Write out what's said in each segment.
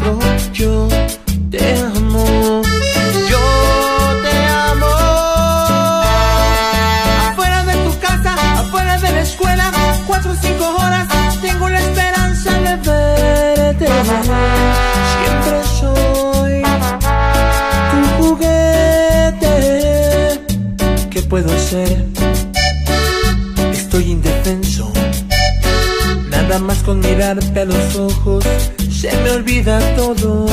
otro, yo te amo. Yo te amo. Afuera de tu casa, afuera de la escuela, cuatro o cinco horas, tengo la esperanza de verte. Siempre soy tu juguete. ¿Qué puedo hacer? Estoy indefenso más con mirarte a los ojos se me olvida todo.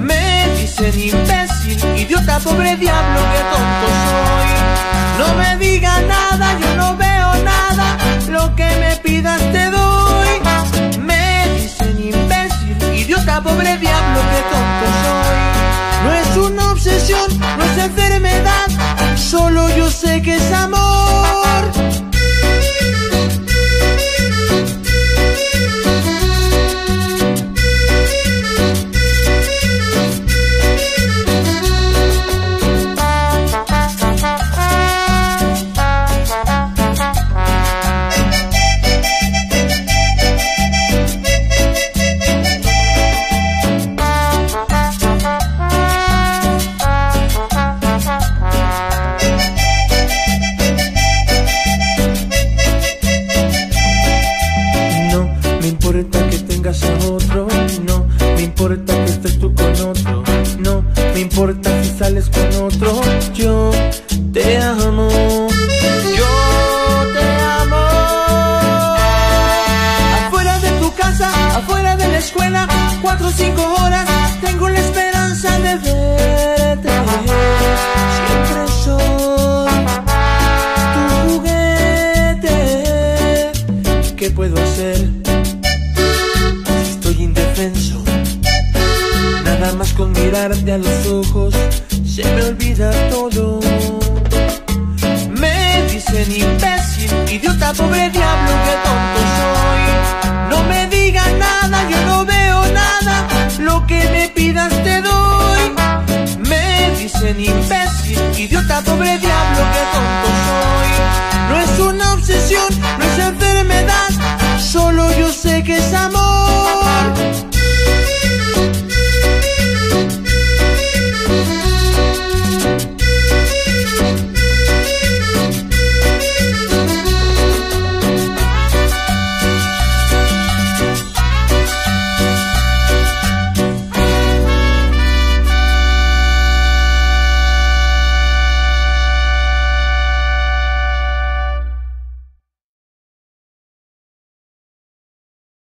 Me dicen imbécil, idiota, pobre diablo, que tonto soy. No me diga nada, yo no veo nada, lo que me pidas te doy. Me dicen imbécil, idiota, pobre diablo, que tonto soy. No es una obsesión, no es enfermedad, solo yo sé que es amor. Otro, no me importa que estés tú con otro, no me importa si sales con otro, yo te amo, yo te amo. Afuera de tu casa, afuera de la escuela, cuatro o cinco horas, tengo la esperanza de verte. Siempre soy tu juguete. ¿Qué puedo hacer? Nada más con mirarte a los ojos se me olvida todo. Me dicen imbécil, idiota, pobre diablo,